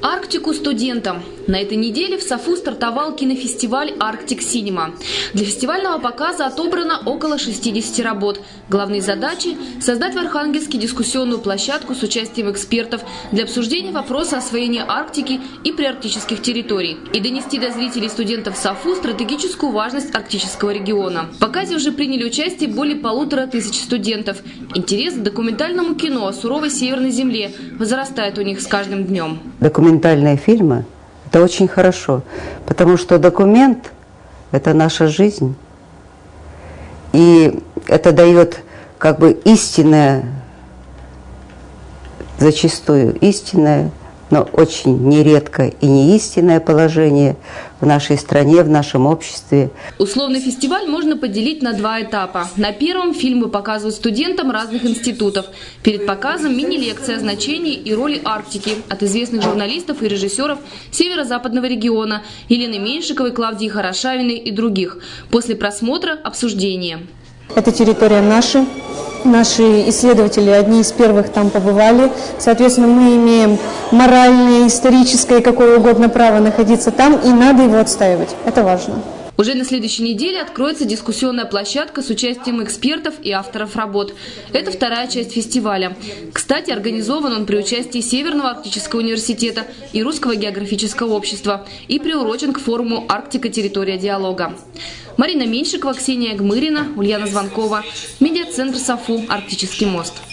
Арктику студентам. На этой неделе в САФУ стартовал кинофестиваль «Арктик Синема». Для фестивального показа отобрано около 60 работ. Главные задачи – создать в Архангельске дискуссионную площадку с участием экспертов для обсуждения вопроса освоения Арктики и приарктических территорий и донести до зрителей студентов САФУ стратегическую важность арктического региона. В показе уже приняли участие более полутора тысяч студентов. Интерес к документальному кино о суровой Северной Земле возрастает у них с каждым днем. Документальные фильмы – это очень хорошо, потому что документ – это наша жизнь. И это дает как бы истинное, зачастую истинное но очень нередко и неистинное положение в нашей стране, в нашем обществе. Условный фестиваль можно поделить на два этапа. На первом фильмы показывают студентам разных институтов. Перед показом мини-лекция о значении и роли Арктики от известных журналистов и режиссеров северо-западного региона Елены Меньшиковой, Клавдии Хорошавиной и других. После просмотра – обсуждение. Эта территория наша, Наши исследователи одни из первых там побывали. Соответственно, мы имеем моральное, историческое, какое угодно право находиться там, и надо его отстаивать. Это важно. Уже на следующей неделе откроется дискуссионная площадка с участием экспертов и авторов работ. Это вторая часть фестиваля. Кстати, организован он при участии Северного Арктического университета и Русского географического общества и приурочен к форуму «Арктика. Территория диалога». Марина Меньшикова, Ксения Гмырина, Ульяна Звонкова. Медиацентр САФУ «Арктический мост».